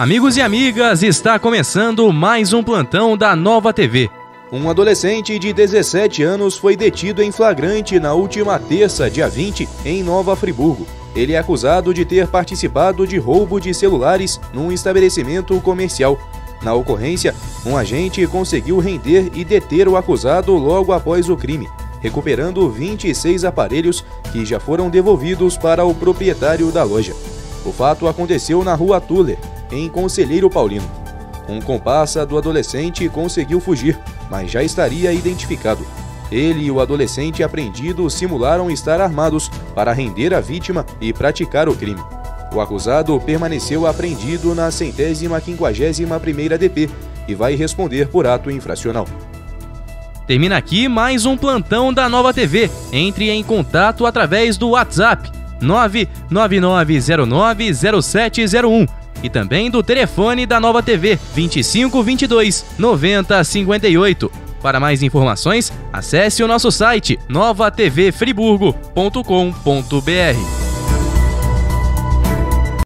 Amigos e amigas, está começando mais um plantão da Nova TV. Um adolescente de 17 anos foi detido em flagrante na última terça, dia 20, em Nova Friburgo. Ele é acusado de ter participado de roubo de celulares num estabelecimento comercial. Na ocorrência, um agente conseguiu render e deter o acusado logo após o crime, recuperando 26 aparelhos que já foram devolvidos para o proprietário da loja. O fato aconteceu na rua Tuller, em Conselheiro Paulino. Um comparsa do adolescente conseguiu fugir, mas já estaria identificado. Ele e o adolescente apreendido simularam estar armados para render a vítima e praticar o crime. O acusado permaneceu apreendido na centésima quinquagésima primeira DP e vai responder por ato infracional. Termina aqui mais um plantão da Nova TV. Entre em contato através do WhatsApp 999090701 e também do telefone da Nova TV 2522 9058. Para mais informações, acesse o nosso site novatvfriburgo.com.br.